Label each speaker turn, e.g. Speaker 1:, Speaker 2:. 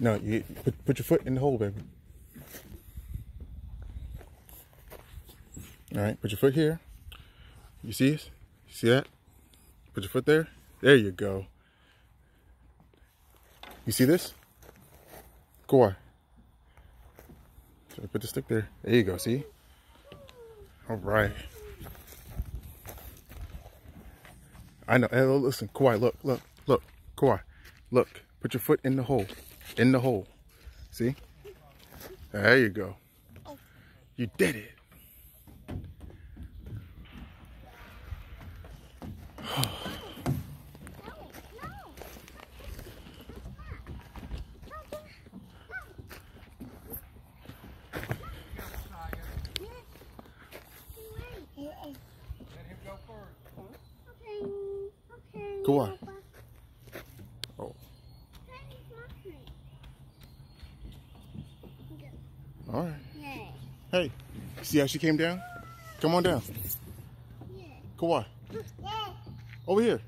Speaker 1: No, you put, put your foot in the hole, baby. All right, put your foot here. You see this? You see that? Put your foot there. There you go. You see this? Go So put the stick there. There you go, see? All right. I know. Listen, Kawhi, look, look, look. Kawhi, look. Put your foot in the hole. In the hole. See? There you go. You did it. Go on. All right. Hey, see how she came down? Come on down. Kawhi. Over here.